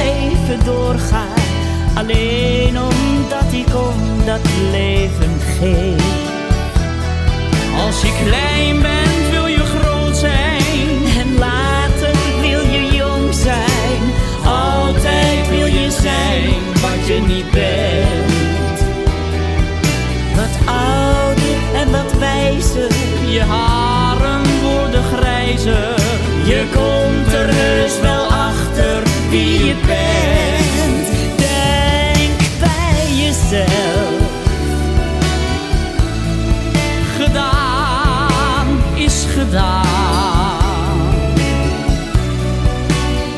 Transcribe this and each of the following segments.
even doorgaan. Alleen omdat ik om dat leven geef. Als je klein bent bent. Denk bij jezelf. Gedaan is gedaan.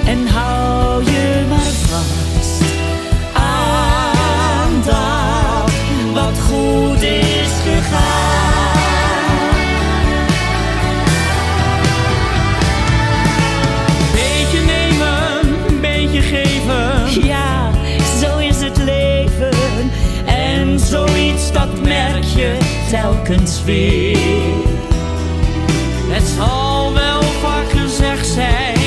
En hou je maar vast aan dat wat goed is telkens weer. Het zal wel vaak gezegd zijn,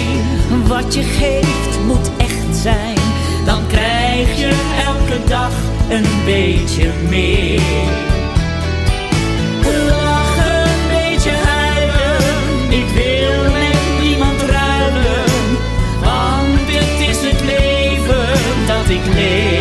wat je geeft moet echt zijn. Dan krijg je elke dag een beetje meer. Lachen, een beetje huilen, ik wil met niemand ruilen. Want dit is het leven dat ik leef.